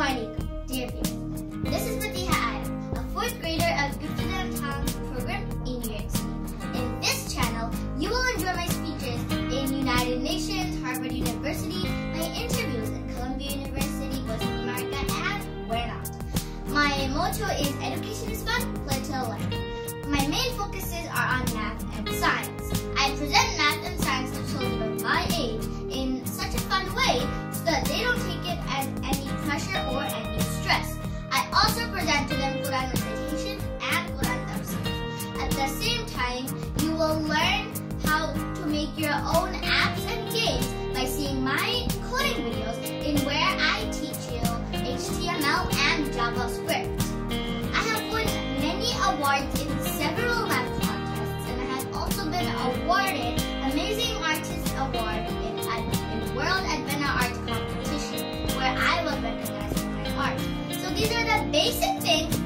morning, dear viewers. This is Faatiha Aayat, a fourth grader of Gupta Talent Program in New York City. In this channel, you will enjoy my speeches in United Nations, Harvard University, my interviews at Columbia University, of America, and where not. My motto is education is fun, play to learn. My main focuses pressure or any stress. I also present to them Quran recitation and Quran tafsir. At the same time, you will learn how to make your own apps and games by seeing my coding videos in where I teach you HTML and JavaScript. I have won many awards in several math contests and I have also been awarded these are the basic things